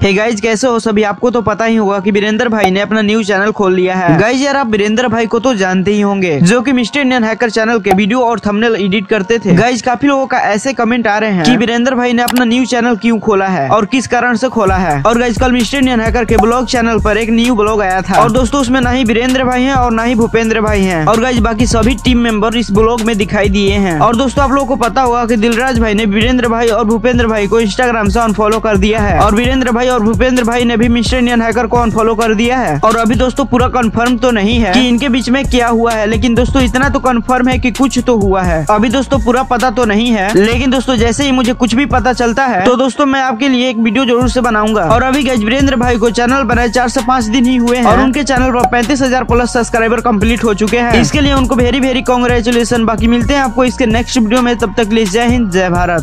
Hey guys कैसे हो सभी? आपको तो पता ही होगा कि वीरेंद्र भाई ने अपना न्यूज़ चैनल खोल लिया है। गाइज़ यार आप वीरेंद्र भाई को तो जानते ही होंगे, जो कि मिस्टर इंडियन हैकर चैनल के वीडियो और थंबनेल एडिट करते थे। गाइज़ काफ़ी लोगों का ऐसे कमेंट आ रहे हैं कि वीरेंद्र भाई ने अपना न्यूज़ चैनल क्यों खोला है और किस कारण से खोला है। और गाइज़ कल मिस्टर इंडियन हैकर के ब्लॉग चैनल पर एक न्यू ब्लॉग आया था। और दोस्तों, उसमें ना ही वीरेंद्र भाई है और ना ही भूपेंद्र भाई है। और गाइज़ बाकी सभी टीम मेंबर इस ब्लॉग में दिखाई दिए हैं। और दोस्तों, आप लोगों को पता होगा की दिलराज भाई ने वीरेंद्र भाई और भूपेंद्र भाई को इंस्टाग्राम से अनफॉलो कर दिया है। और वीरेंद्र भाई और भूपेंद्र भाई ने भी मिस्टर इंडियन हैकर को अनफॉलो कर दिया है। और अभी दोस्तों पूरा कंफर्म तो नहीं है कि इनके बीच में क्या हुआ है, लेकिन दोस्तों इतना तो कंफर्म है कि कुछ तो हुआ है। अभी दोस्तों पूरा पता तो नहीं है, लेकिन दोस्तों जैसे ही मुझे कुछ भी पता चलता है तो दोस्तों मैं आपके लिए एक वीडियो ज़रूर से बनाऊँगा। और अभी गजवीरेंद्र भाई को चैनल बनाए चार से पाँच दिन ही हुए हैं। और उनके चैनल पर पैंतीस हज़ार प्लस सब्सक्राइबर कंप्लीट हो चुके हैं। इसके लिए उनको वेरी वेरी कॉन्ग्रेचुलेशन बाकी मिलते हैं आपको इसके नेक्स्ट वीडियो में, तब तक लिए जय हिंद, जय भारत।